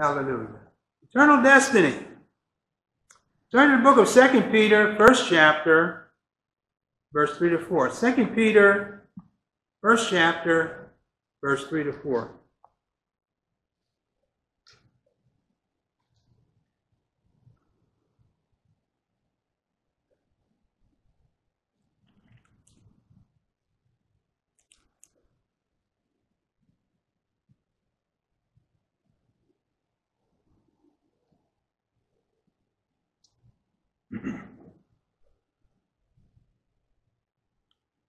Hallelujah. Eternal destiny. Turn to the book of 2 Peter, first chapter, verse 3 to 4. 2 Peter, first chapter, verse 3 to 4.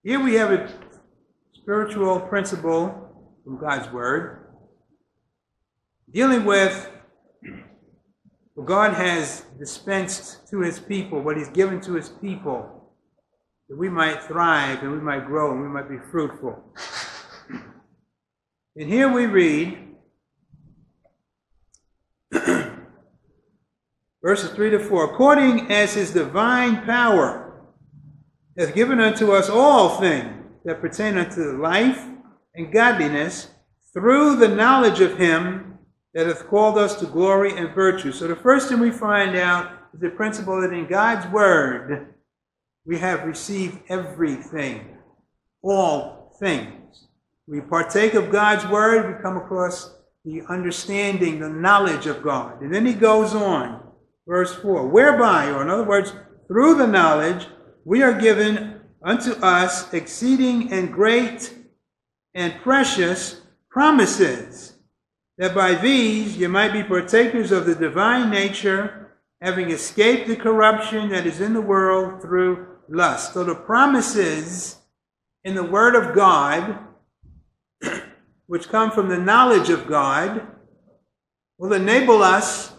Here we have a spiritual principle from God's Word dealing with what God has dispensed to His people, what He's given to His people, that we might thrive and we might grow and we might be fruitful. And here we read verses 3 to 4 according as His divine power hath given unto us all things that pertain unto life and godliness through the knowledge of him that hath called us to glory and virtue. So the first thing we find out is the principle that in God's word we have received everything, all things. We partake of God's word, we come across the understanding, the knowledge of God. And then he goes on, verse 4, whereby, or in other words, through the knowledge, we are given unto us exceeding and great and precious promises, that by these you might be partakers of the divine nature, having escaped the corruption that is in the world through lust. So the promises in the Word of God, which come from the knowledge of God, will enable us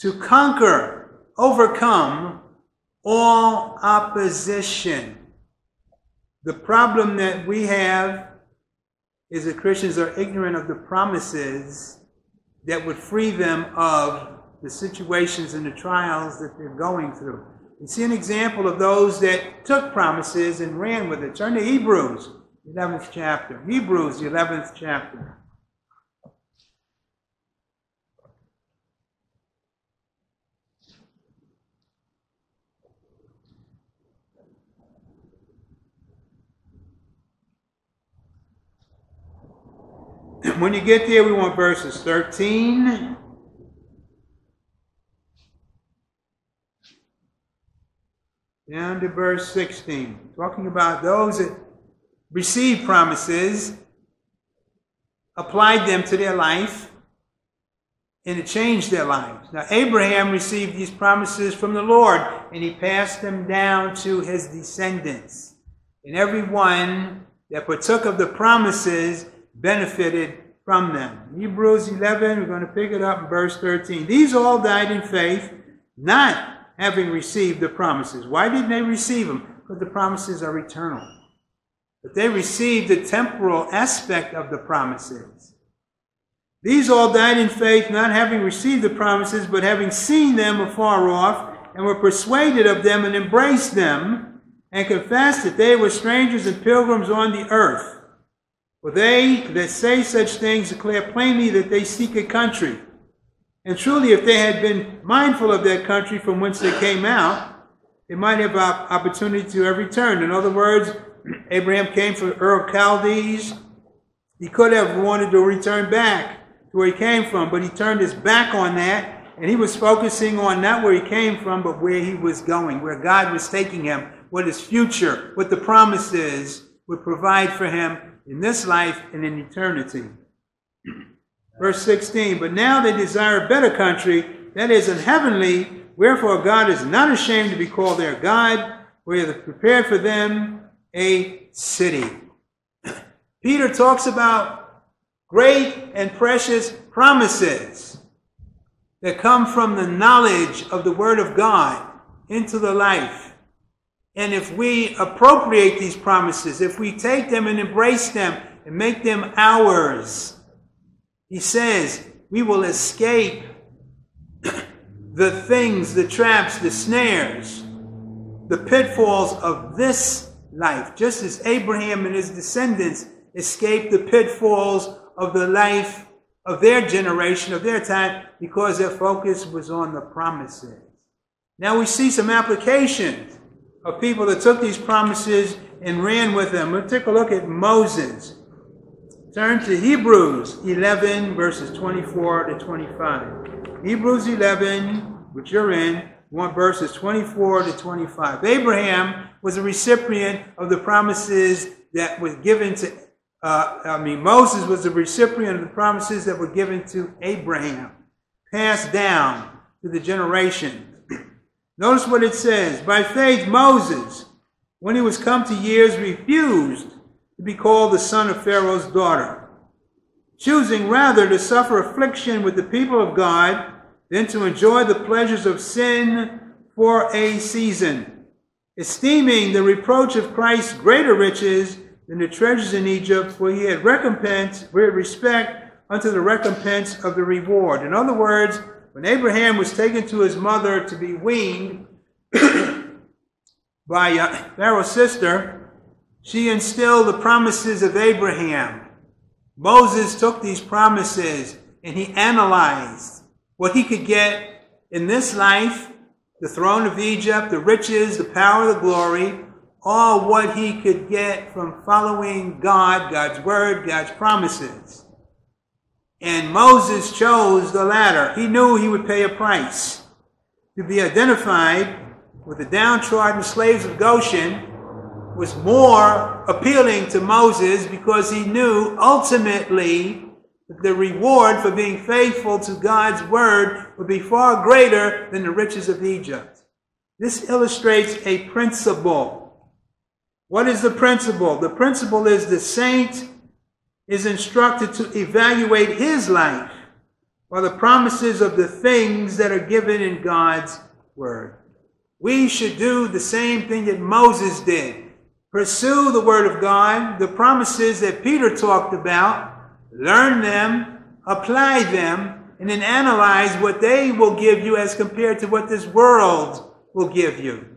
to conquer, overcome all opposition. The problem that we have is that Christians are ignorant of the promises that would free them of the situations and the trials that they're going through. You see an example of those that took promises and ran with it. Turn to Hebrews, 11th chapter. Hebrews, 11th chapter. when you get there, we want verses 13 down to verse 16. Talking about those that received promises, applied them to their life, and it changed their lives. Now, Abraham received these promises from the Lord, and he passed them down to his descendants. And everyone that partook of the promises benefited from them. Hebrews 11, we're going to pick it up in verse 13. These all died in faith, not having received the promises. Why didn't they receive them? Because the promises are eternal. But they received the temporal aspect of the promises. These all died in faith, not having received the promises, but having seen them afar off, and were persuaded of them and embraced them, and confessed that they were strangers and pilgrims on the earth. For they that say such things declare plainly that they seek a country. And truly, if they had been mindful of that country from whence they came out, they might have opportunity to have returned. In other words, Abraham came from Ur of Chaldees. He could have wanted to return back to where he came from, but he turned his back on that, and he was focusing on not where he came from, but where he was going, where God was taking him, what his future, what the promises would provide for him in this life and in eternity. Verse 16, but now they desire a better country, that is, an heavenly, wherefore God is not ashamed to be called their God, where he prepared for them a city. Peter talks about great and precious promises that come from the knowledge of the Word of God into the life and if we appropriate these promises, if we take them and embrace them and make them ours, he says we will escape the things, the traps, the snares, the pitfalls of this life, just as Abraham and his descendants escaped the pitfalls of the life of their generation, of their time, because their focus was on the promises. Now we see some applications of people that took these promises and ran with them. We'll take a look at Moses. Turn to Hebrews 11, verses 24 to 25. Hebrews 11, which you're in, want verses 24 to 25. Abraham was a recipient of the promises that was given to, uh, I mean, Moses was a recipient of the promises that were given to Abraham, passed down to the generations. Notice what it says. By faith, Moses, when he was come to years, refused to be called the son of Pharaoh's daughter, choosing rather to suffer affliction with the people of God than to enjoy the pleasures of sin for a season, esteeming the reproach of Christ greater riches than the treasures in Egypt, for he had recompense, with respect unto the recompense of the reward. In other words, when Abraham was taken to his mother to be weaned by uh, Pharaoh's sister, she instilled the promises of Abraham. Moses took these promises and he analyzed what he could get in this life the throne of Egypt, the riches, the power, the glory, all what he could get from following God, God's word, God's promises. And Moses chose the latter. He knew he would pay a price to be identified with the downtrodden slaves of Goshen was more appealing to Moses because he knew ultimately the reward for being faithful to God's word would be far greater than the riches of Egypt. This illustrates a principle. What is the principle? The principle is the saint is instructed to evaluate his life by the promises of the things that are given in God's word. We should do the same thing that Moses did. Pursue the Word of God, the promises that Peter talked about, learn them, apply them, and then analyze what they will give you as compared to what this world will give you.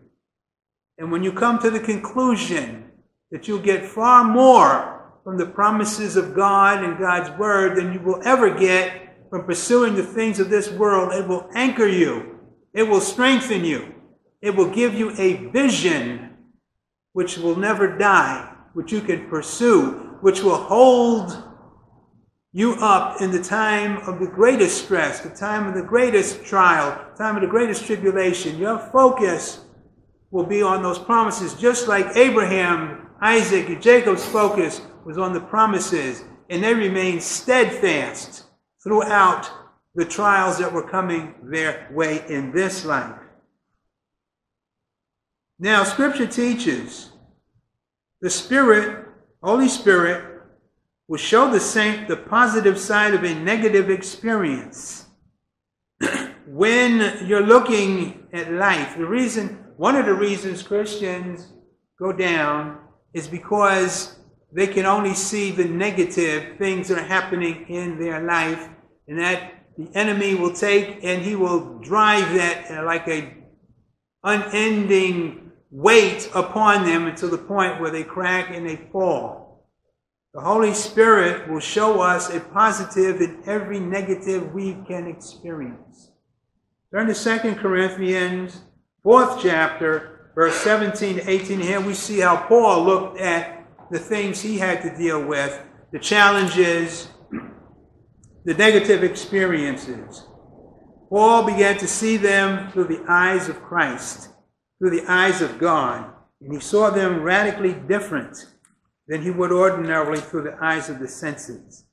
And when you come to the conclusion that you'll get far more from the promises of God and God's Word than you will ever get from pursuing the things of this world, it will anchor you. It will strengthen you. It will give you a vision which will never die, which you can pursue, which will hold you up in the time of the greatest stress, the time of the greatest trial, time of the greatest tribulation. Your focus will be on those promises, just like Abraham, Isaac, and Jacob's focus was on the promises, and they remained steadfast throughout the trials that were coming their way in this life. Now, Scripture teaches the Spirit, Holy Spirit, will show the saint the positive side of a negative experience. when you're looking at life, the reason, one of the reasons Christians go down is because they can only see the negative things that are happening in their life, and that the enemy will take and he will drive that uh, like a unending weight upon them until the point where they crack and they fall. The Holy Spirit will show us a positive in every negative we can experience. Turn to 2 Corinthians, 4th chapter, verse 17 to 18. Here we see how Paul looked at the things he had to deal with, the challenges, the negative experiences. Paul began to see them through the eyes of Christ through the eyes of God, and he saw them radically different than he would ordinarily through the eyes of the senses.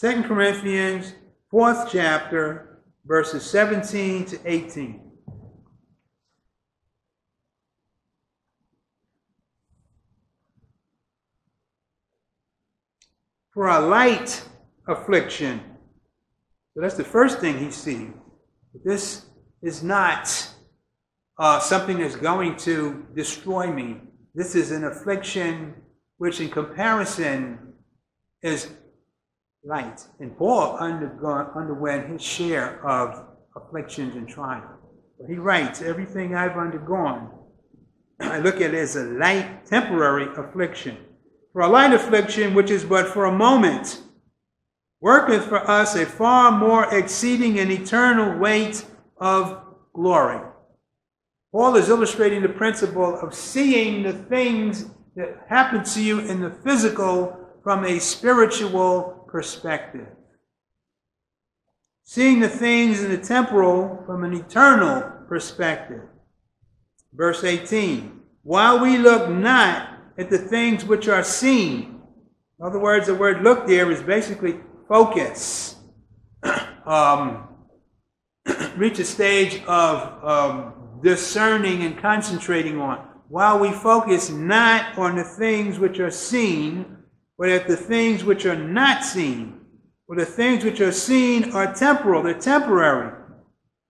2 Corinthians, 4th chapter, verses 17 to 18. For a light affliction. So that's the first thing he sees. This is not uh, something that's going to destroy me. This is an affliction which, in comparison, is light. And Paul underwent his share of afflictions and trials. He writes, Everything I've undergone, I look at it as a light, temporary affliction. For a light affliction, which is but for a moment, worketh for us a far more exceeding and eternal weight of glory. Paul is illustrating the principle of seeing the things that happen to you in the physical from a spiritual perspective. Seeing the things in the temporal from an eternal perspective. Verse 18 While we look not at the things which are seen, in other words, the word look there is basically focus. um, reach a stage of um, discerning and concentrating on. While we focus not on the things which are seen, but at the things which are not seen. For the things which are seen are temporal, they're temporary.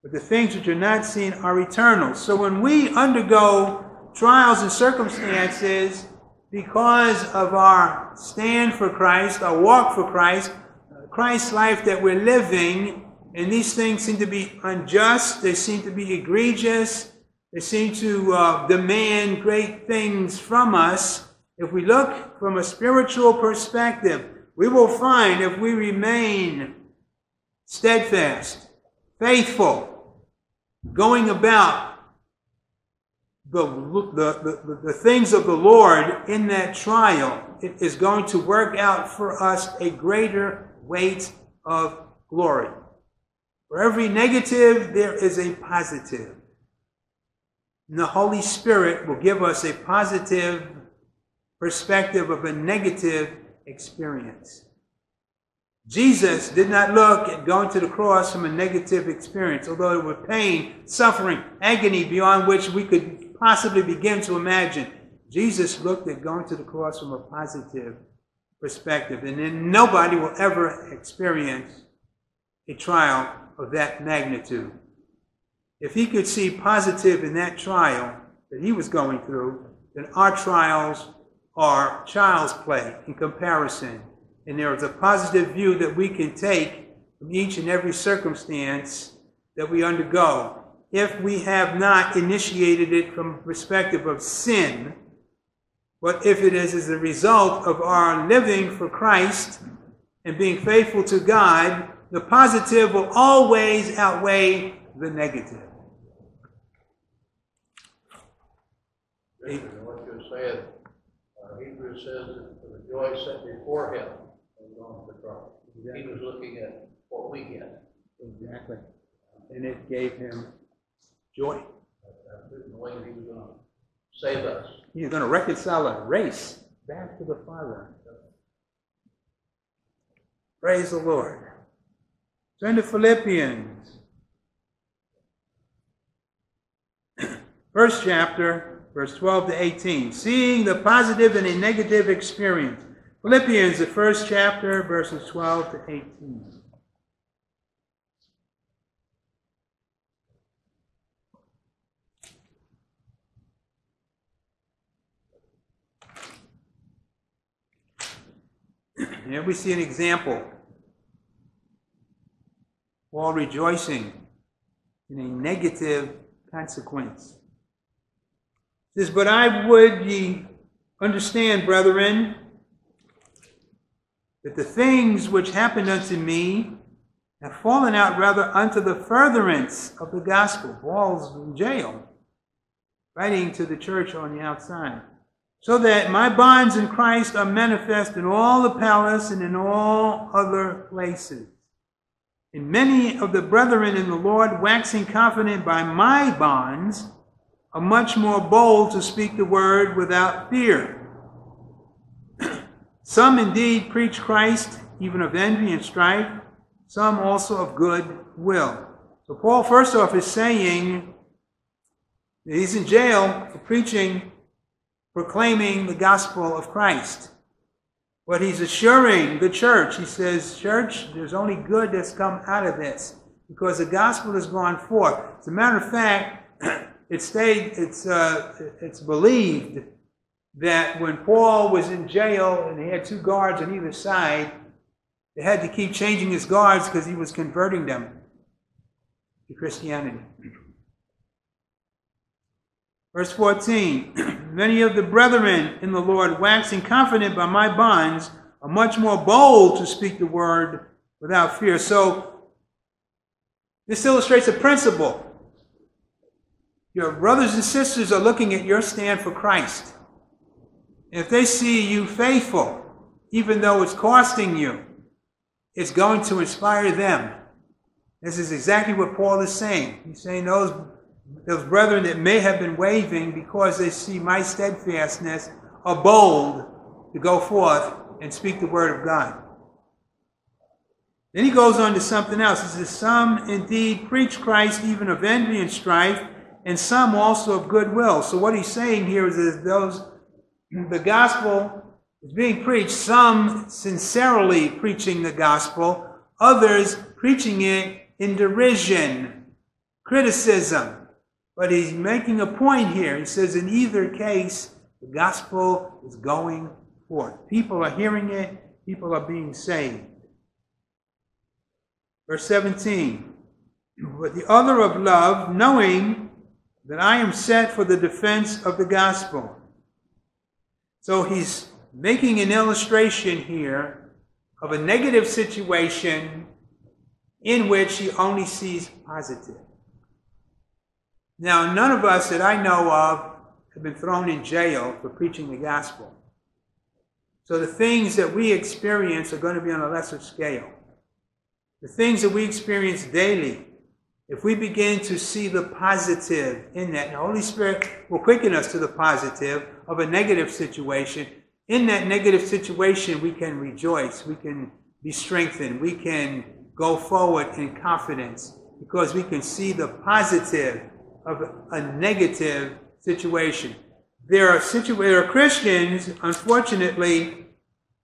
But the things which are not seen are eternal. So when we undergo trials and circumstances because of our stand for Christ, our walk for Christ, Christ's life that we're living, and these things seem to be unjust, they seem to be egregious, they seem to uh, demand great things from us. If we look from a spiritual perspective, we will find if we remain steadfast, faithful, going about the, the, the, the, things of the Lord in that trial, it is going to work out for us a greater weight of glory. For every negative, there is a positive. And the Holy Spirit will give us a positive perspective of a negative experience. Jesus did not look at going to the cross from a negative experience, although it was pain, suffering, agony beyond which we could possibly begin to imagine. Jesus looked at going to the cross from a positive perspective, and then nobody will ever experience a trial of that magnitude. If he could see positive in that trial that he was going through, then our trials are child's play in comparison. And there is a positive view that we can take from each and every circumstance that we undergo. If we have not initiated it from a perspective of sin, but if it is as a result of our living for Christ and being faithful to God, the positive will always outweigh the negative. what you're saying, uh, Hebrews says that for the joy set before him was going to the cross. Exactly. He was looking at what we get. Exactly. And it gave him joy. Knowing he was going to save us. He's going to reconcile a race back to the Father. Praise the Lord. Turn to Philippians. First chapter, verse 12 to 18. Seeing the positive and a negative experience. Philippians, the first chapter, verses 12 to 18. Here we see an example while rejoicing in a negative consequence. It says, But I would ye understand, brethren, that the things which happened unto me have fallen out rather unto the furtherance of the gospel. Paul's in jail, writing to the church on the outside. So that my bonds in Christ are manifest in all the palace and in all other places and many of the brethren in the Lord, waxing confident by my bonds, are much more bold to speak the word without fear. some indeed preach Christ, even of envy and strife, some also of good will. So, Paul, first off, is saying he's in jail for preaching, proclaiming the gospel of Christ. But he's assuring the church, he says, Church, there's only good that's come out of this because the gospel has gone forth. As a matter of fact, it's, stayed, it's, uh, it's believed that when Paul was in jail and he had two guards on either side, they had to keep changing his guards because he was converting them to Christianity. Verse 14 Many of the brethren in the Lord, waxing confident by my bonds, are much more bold to speak the word without fear. So, this illustrates a principle. Your brothers and sisters are looking at your stand for Christ. If they see you faithful, even though it's costing you, it's going to inspire them. This is exactly what Paul is saying. He's saying those, those brethren that may have been waving because they see my steadfastness are bold to go forth and speak the word of God. Then he goes on to something else. He says, Some indeed preach Christ even of envy and strife, and some also of goodwill. So what he's saying here is that those the gospel is being preached, some sincerely preaching the gospel, others preaching it in derision, criticism. But he's making a point here. He says, in either case, the gospel is going forth. People are hearing it, people are being saved. Verse 17. But the other of love, knowing that I am set for the defense of the gospel. So he's making an illustration here of a negative situation in which he only sees positive. Now, none of us that I know of have been thrown in jail for preaching the gospel. So the things that we experience are going to be on a lesser scale. The things that we experience daily, if we begin to see the positive in that, the Holy Spirit will quicken us to the positive of a negative situation. In that negative situation, we can rejoice, we can be strengthened, we can go forward in confidence because we can see the positive of a negative situation. There are, situ- there are Christians, unfortunately,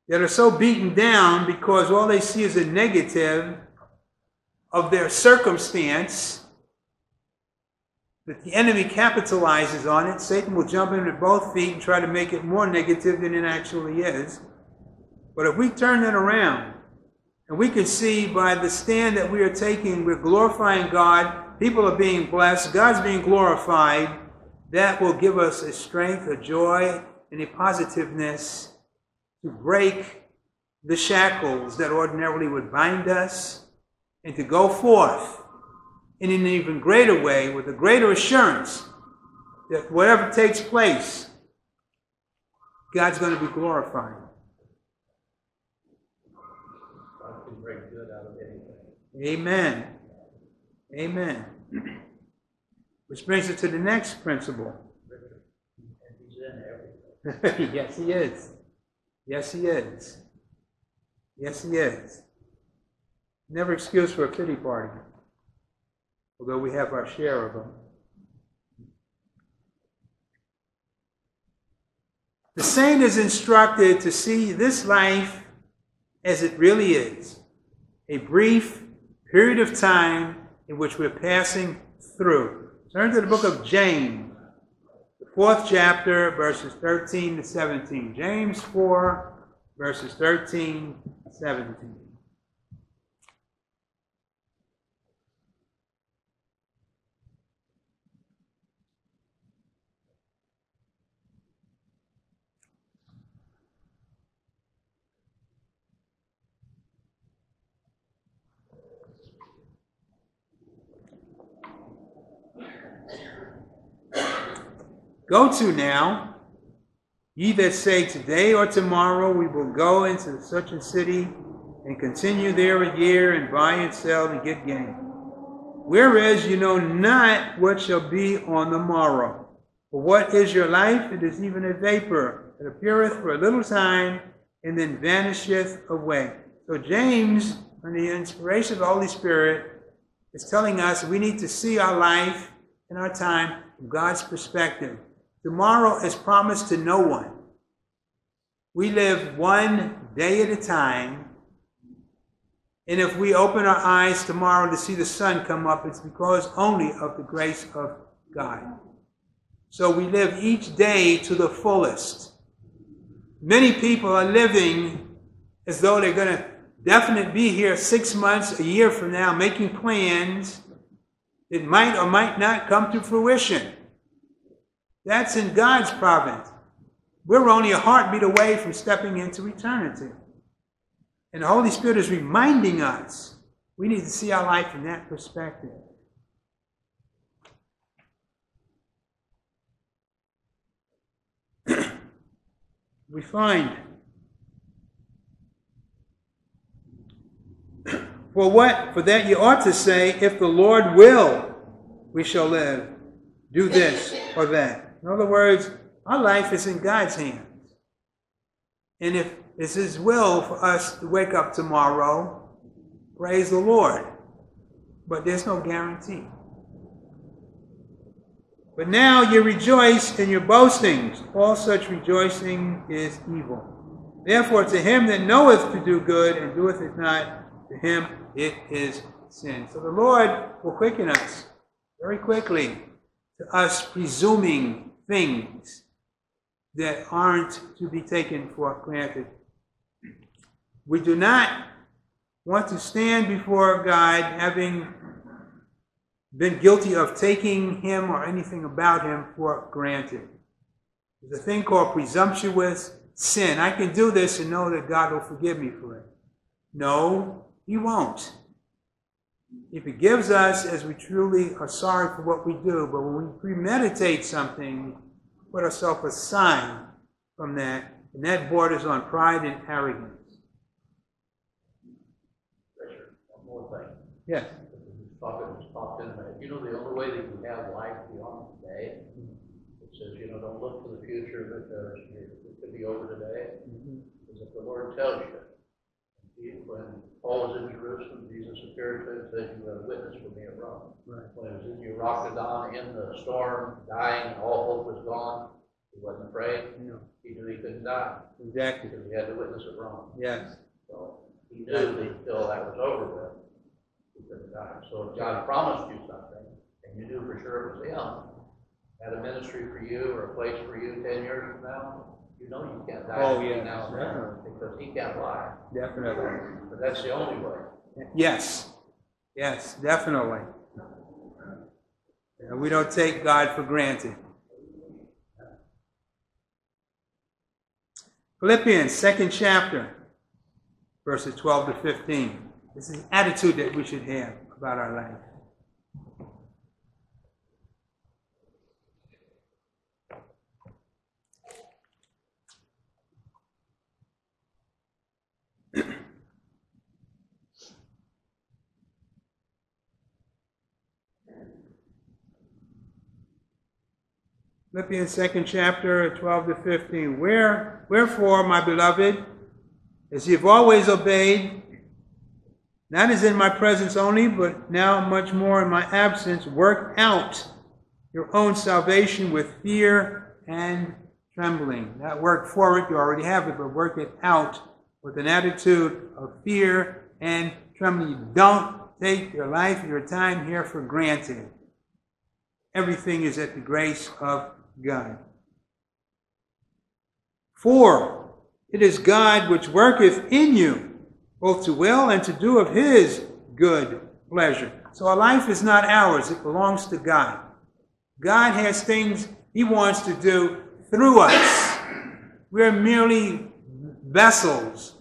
that are so beaten down because all they see is a negative of their circumstance that the enemy capitalizes on it. Satan will jump in at both feet and try to make it more negative than it actually is. But if we turn it around and we can see by the stand that we are taking, we're glorifying God, people are being blessed, God's being glorified, that will give us a strength, a joy, and a positiveness to break the shackles that ordinarily would bind us and to go forth in an even greater way with a greater assurance that whatever takes place, God's going to be glorified. God can bring good out of anything. Amen. Amen. Which brings us to the next principle. Yes, he is. Yes, he is. Yes, he is. Never excuse for a pity party, although we have our share of them. The saint is instructed to see this life as it really is a brief period of time in which we're passing through. Turn to the book of James, the fourth chapter, verses 13 to 17. James 4, verses 13 to 17. Go to now, ye that say, Today or tomorrow we will go into such a city and continue there a year and buy and sell and get gain. Whereas you know not what shall be on the morrow. For what is your life? It is even a vapor that appeareth for a little time and then vanisheth away. So James, under the inspiration of the Holy Spirit, is telling us we need to see our life and our time from God's perspective. Tomorrow is promised to no one. We live one day at a time. And if we open our eyes tomorrow to see the sun come up, it's because only of the grace of God. So we live each day to the fullest. Many people are living as though they're going to definitely be here six months, a year from now, making plans that might or might not come to fruition. That's in God's province. We're only a heartbeat away from stepping into eternity. And the Holy Spirit is reminding us we need to see our life from that perspective. we find for what for that you ought to say if the lord will we shall live do this or that in other words our life is in god's hands and if it's his will for us to wake up tomorrow praise the lord but there's no guarantee but now you rejoice in your boastings. All such rejoicing is evil. Therefore, to him that knoweth to do good and doeth it not, to him it is sin. So the Lord will quicken us very quickly to us presuming things that aren't to be taken for granted. We do not want to stand before God having been guilty of taking him or anything about him for granted. There's a thing called presumptuous sin. I can do this and know that God will forgive me for it. No, he won't. He forgives us as we truly are sorry for what we do, but when we premeditate something, put ourselves aside from that, and that borders on pride and arrogance. One more. Yes talking, just popped in there. You know, the only way that you have life beyond today, it says, you know, don't look to the future because it could be over today. Mm-hmm. Is if the Lord tells you. When Paul was in Jerusalem, Jesus appeared to him and said, You are a witness for me at Rome. Right. When he was in Euroclydon in the storm, dying, all hope was gone. He wasn't afraid. No. He knew he couldn't die. Exactly. Because he had the witness at Rome. Yes. So he knew that until that was over with, he couldn't die. so if God promised you something, and you knew for sure it was Him, had a ministry for you or a place for you ten years from now, you know you can't die oh, yeah, now definitely. because He can't lie. Definitely. But that's the only way. Yes. Yes, definitely. we don't take God for granted. Philippians, second chapter, verses 12 to 15. This is attitude that we should have about our life. Philippians second chapter, 12 to 15. Where, wherefore, my beloved, as you've always obeyed, not as in my presence only, but now much more in my absence, work out your own salvation with fear and trembling. Not work for it, you already have it, but work it out with an attitude of fear and trembling. You don't take your life, your time here for granted. Everything is at the grace of God. For it is God which worketh in you both to will and to do of His good pleasure. So our life is not ours, it belongs to God. God has things He wants to do through us. We're merely vessels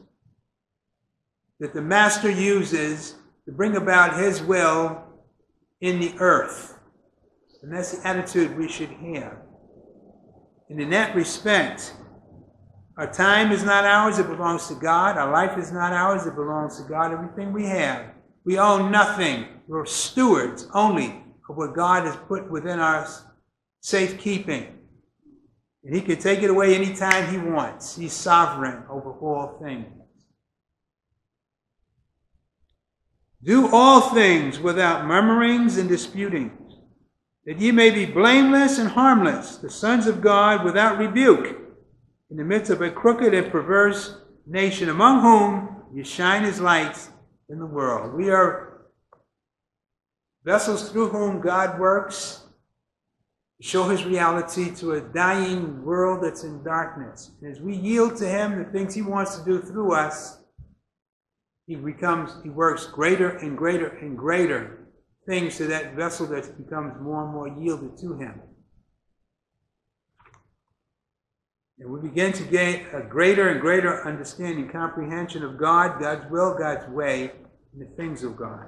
that the Master uses to bring about His will in the earth. And that's the attitude we should have. And in that respect, our time is not ours, it belongs to God. Our life is not ours, it belongs to God. Everything we have, we own nothing. We're stewards only of what God has put within our safekeeping. And He can take it away anytime He wants. He's sovereign over all things. Do all things without murmurings and disputings, that ye may be blameless and harmless, the sons of God without rebuke in the midst of a crooked and perverse nation, among whom you shine as lights in the world. We are vessels through whom God works to show his reality to a dying world that's in darkness. And as we yield to him the things he wants to do through us, he becomes, he works greater and greater and greater things to that vessel that becomes more and more yielded to him. And we begin to gain a greater and greater understanding, comprehension of God, God's will, God's way, and the things of God.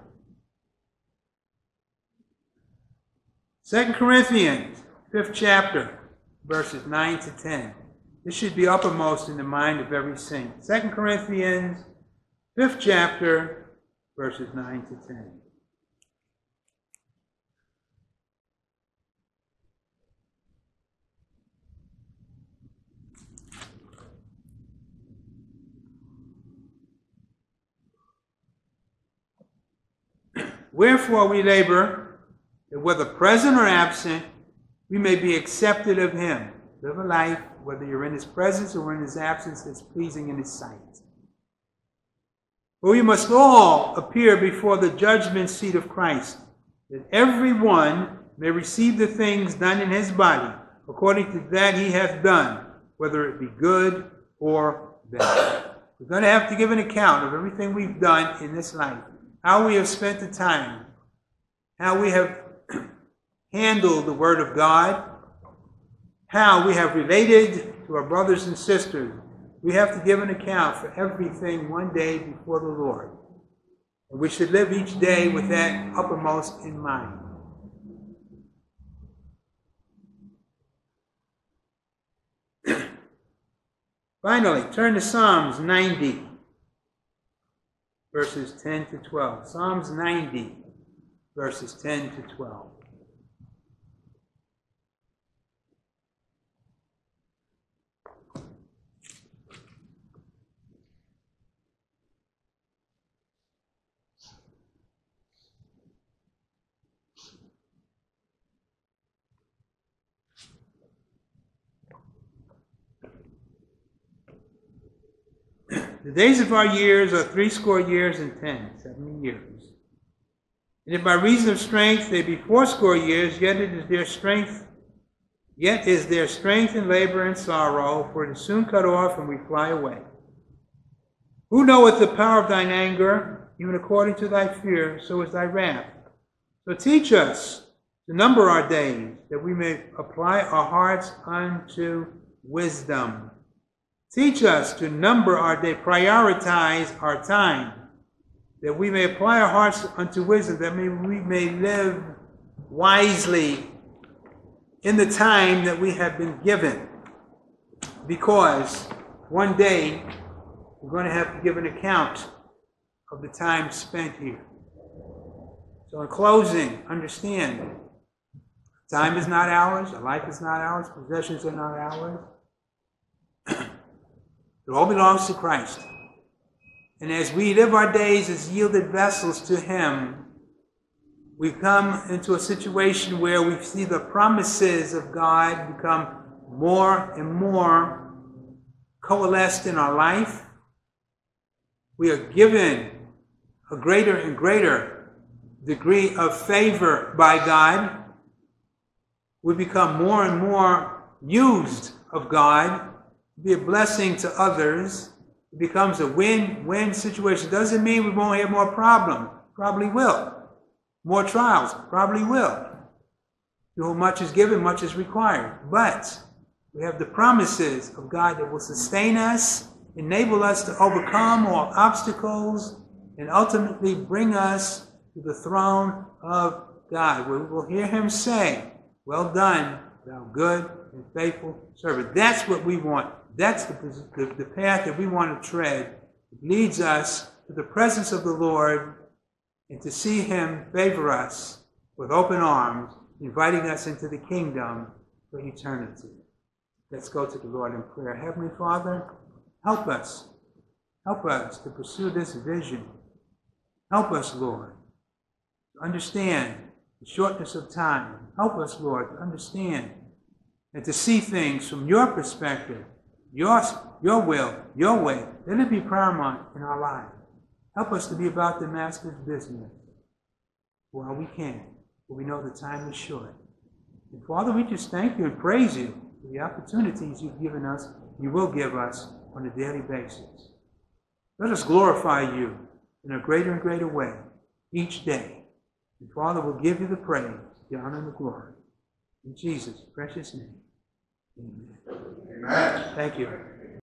Second Corinthians, fifth chapter, verses 9 to 10. This should be uppermost in the mind of every saint. Second Corinthians, fifth chapter, verses 9 to 10. Wherefore we labor that whether present or absent, we may be accepted of him. Live a life, whether you're in his presence or in his absence, that's pleasing in his sight. For we must all appear before the judgment seat of Christ, that every one may receive the things done in his body, according to that he hath done, whether it be good or bad. We're going to have to give an account of everything we've done in this life how we have spent the time, how we have handled the Word of God, how we have related to our brothers and sisters. We have to give an account for everything one day before the Lord. And we should live each day with that uppermost in mind. Finally, turn to Psalms 90 verses 10 to 12. Psalms 90, verses 10 to 12. The days of our years are threescore years and ten, seventy years. And if by reason of strength they be fourscore years, yet it is their strength, yet is their strength and labor and sorrow, for it is soon cut off and we fly away. Who knoweth the power of thine anger, even according to thy fear, so is thy wrath. So teach us to number our days, that we may apply our hearts unto wisdom. Teach us to number our day, prioritize our time, that we may apply our hearts unto wisdom, that we may live wisely in the time that we have been given. Because one day we're going to have to give an account of the time spent here. So, in closing, understand time is not ours, life is not ours, possessions are not ours. It all belongs to Christ. And as we live our days as yielded vessels to Him, we come into a situation where we see the promises of God become more and more coalesced in our life. We are given a greater and greater degree of favor by God. We become more and more used of God be a blessing to others. It becomes a win-win situation. Doesn't mean we won't have more problems. Probably will. More trials. Probably will. To whom much is given, much is required. But we have the promises of God that will sustain us, enable us to overcome all obstacles, and ultimately bring us to the throne of God, where we will hear Him say, Well done, thou good and faithful servant. That's what we want that's the, the, the path that we want to tread. It leads us to the presence of the Lord and to see Him favor us with open arms, inviting us into the kingdom for eternity. Let's go to the Lord in prayer. Heavenly Father, help us. Help us to pursue this vision. Help us, Lord, to understand the shortness of time. Help us, Lord, to understand and to see things from your perspective your, your will, your way, let it be paramount in our lives. Help us to be about the Master's business while we can, for we know the time is short. And Father, we just thank you and praise you for the opportunities you've given us, you will give us on a daily basis. Let us glorify you in a greater and greater way each day. And Father, we'll give you the praise, the honor, and the glory. In Jesus' precious name, amen. Amen. Thank you.